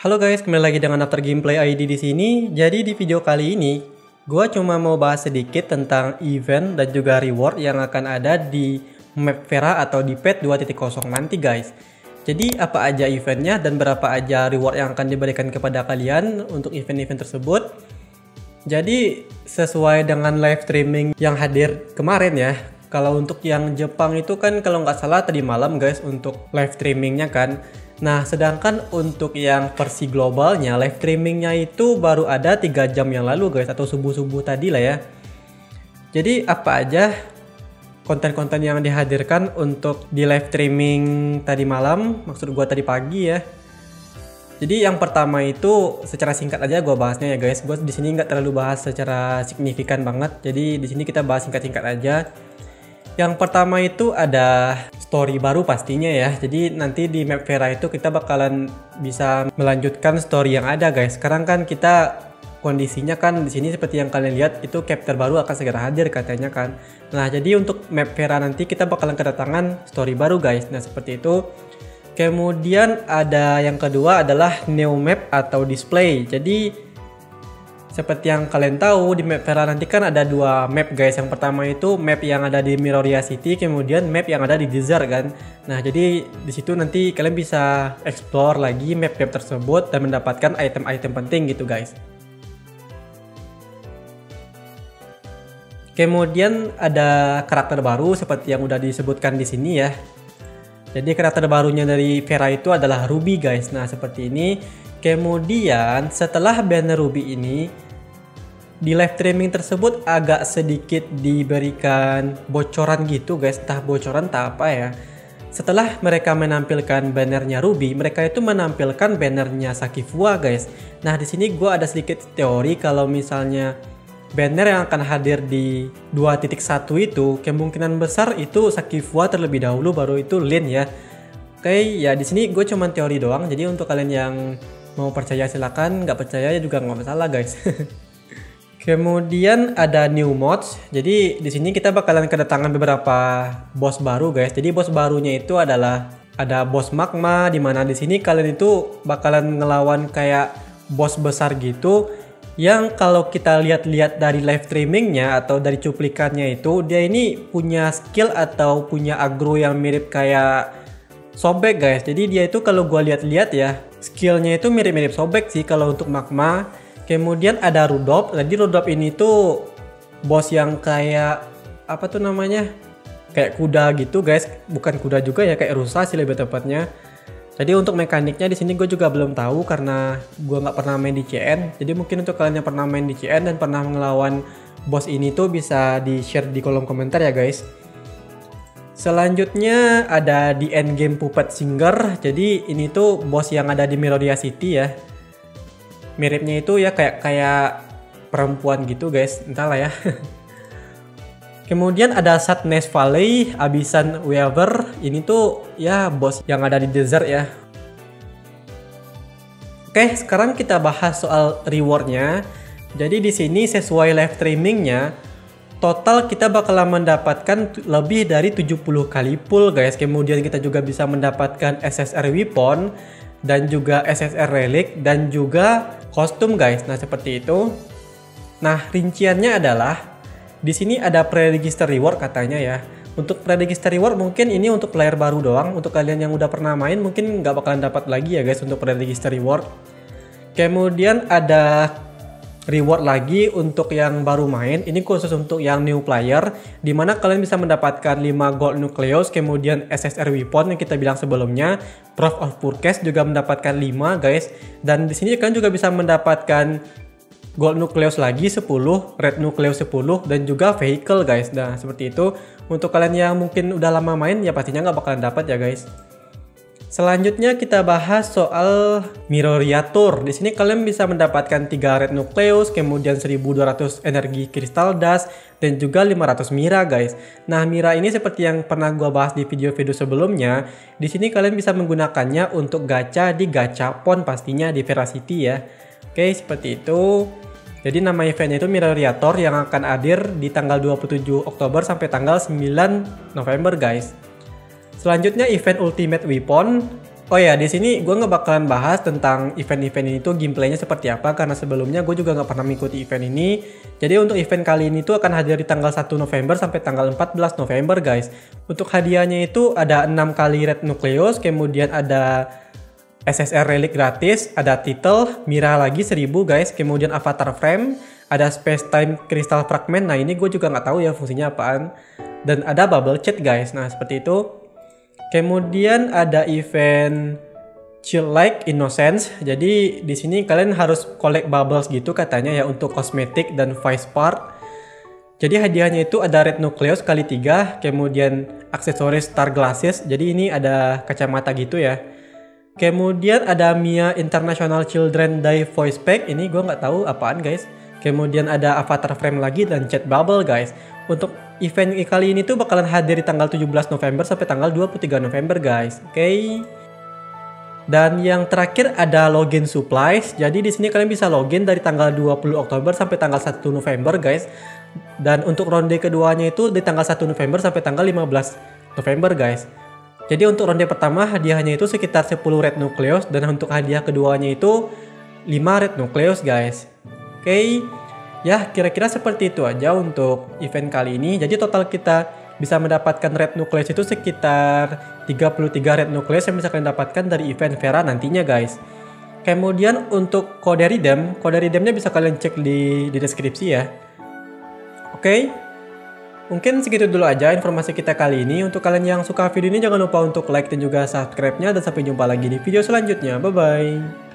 Halo guys, kembali lagi dengan After Gameplay ID di sini. Jadi di video kali ini, gue cuma mau bahas sedikit tentang event dan juga reward yang akan ada di map Vera atau di pet 2.0 nanti guys. Jadi apa aja eventnya dan berapa aja reward yang akan diberikan kepada kalian untuk event-event tersebut. Jadi sesuai dengan live streaming yang hadir kemarin ya. Kalau untuk yang Jepang itu kan kalau nggak salah tadi malam guys untuk live streamingnya kan. Nah, sedangkan untuk yang versi globalnya, live streamingnya itu baru ada 3 jam yang lalu guys, atau subuh-subuh tadi lah ya. Jadi apa aja konten-konten yang dihadirkan untuk di live streaming tadi malam, maksud gua tadi pagi ya. Jadi yang pertama itu secara singkat aja gua bahasnya ya guys. Gua di sini nggak terlalu bahas secara signifikan banget. Jadi di sini kita bahas singkat-singkat aja. Yang pertama itu ada story baru pastinya ya. Jadi nanti di map Vera itu kita bakalan bisa melanjutkan story yang ada guys. Sekarang kan kita kondisinya kan di sini seperti yang kalian lihat itu chapter baru akan segera hadir katanya kan. Nah, jadi untuk map Vera nanti kita bakalan kedatangan story baru guys. Nah, seperti itu. Kemudian ada yang kedua adalah new map atau display. Jadi seperti yang kalian tahu di map Vera nanti kan ada dua map guys. Yang pertama itu map yang ada di Miroria City, kemudian map yang ada di desert kan. Nah jadi di situ nanti kalian bisa explore lagi map-map tersebut dan mendapatkan item-item penting gitu guys. Kemudian ada karakter baru seperti yang udah disebutkan di sini ya. Jadi karakter barunya dari Vera itu adalah Ruby guys. Nah seperti ini Kemudian setelah banner Ruby ini di live streaming tersebut agak sedikit diberikan bocoran gitu guys, entah bocoran tak apa ya. Setelah mereka menampilkan bannernya Ruby, mereka itu menampilkan bannernya Sakifua guys. Nah di sini gue ada sedikit teori kalau misalnya banner yang akan hadir di 2.1 itu kemungkinan besar itu Sakifua terlebih dahulu baru itu Lin ya. Oke ya di sini gue cuma teori doang. Jadi untuk kalian yang mau percaya silakan nggak percaya ya juga nggak masalah guys Kemudian ada new mods. Jadi di sini kita bakalan kedatangan beberapa boss baru guys. Jadi bos barunya itu adalah ada bos magma di mana di sini kalian itu bakalan ngelawan kayak bos besar gitu yang kalau kita lihat-lihat dari live streamingnya atau dari cuplikannya itu dia ini punya skill atau punya agro yang mirip kayak sobek guys. Jadi dia itu kalau gua lihat-lihat ya skillnya itu mirip-mirip sobek sih kalau untuk magma. Kemudian ada rudop jadi rudop ini tuh bos yang kayak apa tuh namanya? Kayak kuda gitu guys. Bukan kuda juga ya kayak rusa sih lebih tepatnya. Jadi untuk mekaniknya di sini gue juga belum tahu karena gue nggak pernah main di CN jadi mungkin untuk kalian yang pernah main di CN dan pernah ngelawan bos ini tuh bisa di share di kolom komentar ya guys Selanjutnya ada di endgame Puppet Singer. Jadi ini tuh bos yang ada di Melodia City ya. Miripnya itu ya kayak kayak perempuan gitu guys. Entahlah ya. Kemudian ada Sadness Valley, Abisan Weaver. Ini tuh ya bos yang ada di desert ya. Oke, sekarang kita bahas soal rewardnya. Jadi di sini sesuai live streamingnya, total kita bakalan mendapatkan lebih dari 70 kali pull guys. Kemudian kita juga bisa mendapatkan SSR weapon dan juga SSR relic dan juga kostum guys. Nah, seperti itu. Nah, rinciannya adalah di sini ada pre-register reward katanya ya. Untuk pre-register reward mungkin ini untuk player baru doang. Untuk kalian yang udah pernah main mungkin nggak bakalan dapat lagi ya guys untuk pre-register reward. Kemudian ada reward lagi untuk yang baru main. Ini khusus untuk yang new player di mana kalian bisa mendapatkan 5 gold nucleus kemudian SSR weapon yang kita bilang sebelumnya. Prof of Purkes juga mendapatkan 5 guys. Dan di sini kalian juga bisa mendapatkan gold nucleus lagi 10, red nucleus 10 dan juga vehicle guys. Nah, seperti itu. Untuk kalian yang mungkin udah lama main ya pastinya nggak bakalan dapat ya guys. Selanjutnya kita bahas soal Mirroriator. Di sini kalian bisa mendapatkan 3 red nucleus, kemudian 1200 energi kristal dust, dan juga 500 mira guys. Nah mira ini seperti yang pernah gua bahas di video-video sebelumnya, di sini kalian bisa menggunakannya untuk gacha di gachapon pastinya di Veracity ya. Oke seperti itu. Jadi nama eventnya itu Mirroriator yang akan hadir di tanggal 27 Oktober sampai tanggal 9 November guys. Selanjutnya event Ultimate Weapon. Oh ya, di sini gue nggak bakalan bahas tentang event-event ini tuh gameplaynya seperti apa karena sebelumnya gue juga nggak pernah mengikuti event ini. Jadi untuk event kali ini tuh akan hadir di tanggal 1 November sampai tanggal 14 November guys. Untuk hadiahnya itu ada 6 kali Red Nucleus, kemudian ada SSR Relic gratis, ada title, Mira lagi 1000 guys, kemudian Avatar Frame, ada Space Time Crystal Fragment, nah ini gue juga nggak tahu ya fungsinya apaan. Dan ada Bubble Chat guys, nah seperti itu. Kemudian ada event Chill Like Innocence. Jadi di sini kalian harus collect bubbles gitu katanya ya untuk kosmetik dan vice part. Jadi hadiahnya itu ada red nucleus kali 3, kemudian aksesoris star glasses. Jadi ini ada kacamata gitu ya. Kemudian ada Mia International Children Die Voice Pack. Ini gue nggak tahu apaan guys. Kemudian ada avatar frame lagi dan chat bubble guys. Untuk event kali ini tuh bakalan hadir di tanggal 17 November sampai tanggal 23 November guys. Oke. Okay? Dan yang terakhir ada login supplies. Jadi di sini kalian bisa login dari tanggal 20 Oktober sampai tanggal 1 November guys. Dan untuk ronde keduanya itu di tanggal 1 November sampai tanggal 15 November guys. Jadi untuk ronde pertama hadiahnya itu sekitar 10 red nucleus dan untuk hadiah keduanya itu 5 red nucleus guys. Oke. Okay. Ya, kira-kira seperti itu aja untuk event kali ini. Jadi total kita bisa mendapatkan red nucleus itu sekitar 33 red nucleus yang bisa kalian dapatkan dari event Vera nantinya guys. Kemudian untuk kode redeem, kode redeemnya bisa kalian cek di, di deskripsi ya. Oke, mungkin segitu dulu aja informasi kita kali ini. Untuk kalian yang suka video ini jangan lupa untuk like dan juga subscribe-nya dan sampai jumpa lagi di video selanjutnya. Bye-bye.